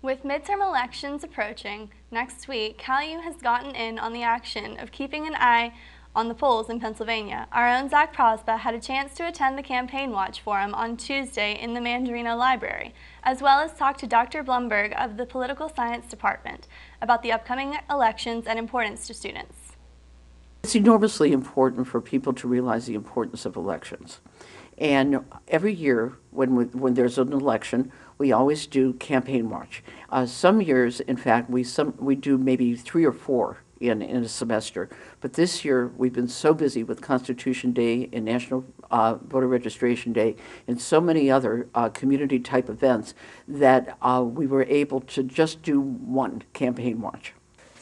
With midterm elections approaching next week, CalU has gotten in on the action of keeping an eye on the polls in Pennsylvania. Our own Zach Prosba had a chance to attend the Campaign Watch Forum on Tuesday in the Manderino Library, as well as talk to Dr. Blumberg of the Political Science Department about the upcoming elections and importance to students. It's enormously important for people to realize the importance of elections. And every year, when, we, when there's an election, we always do campaign watch. Uh, some years, in fact, we, some, we do maybe three or four in, in a semester. But this year, we've been so busy with Constitution Day and National uh, Voter Registration Day and so many other uh, community type events that uh, we were able to just do one campaign watch.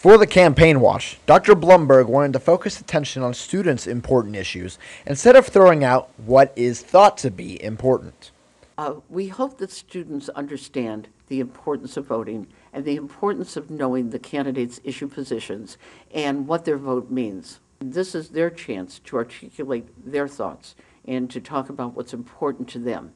For the campaign watch, Dr. Blumberg wanted to focus attention on students' important issues instead of throwing out what is thought to be important. Uh, we hope that students understand the importance of voting and the importance of knowing the candidates' issue positions and what their vote means. This is their chance to articulate their thoughts and to talk about what's important to them.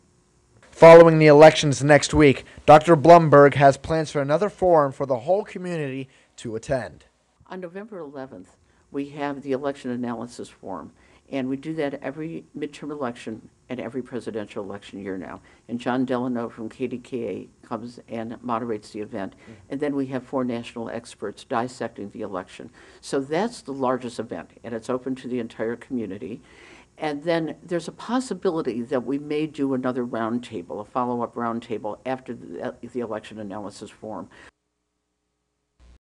Following the elections next week, Dr. Blumberg has plans for another forum for the whole community to attend. On November 11th, we have the election analysis forum, and we do that every midterm election and every presidential election year now. And Jon Delano from KDKA comes and moderates the event. And then we have four national experts dissecting the election. So that's the largest event, and it's open to the entire community. And then there's a possibility that we may do another roundtable, a follow-up roundtable after the, the election analysis forum.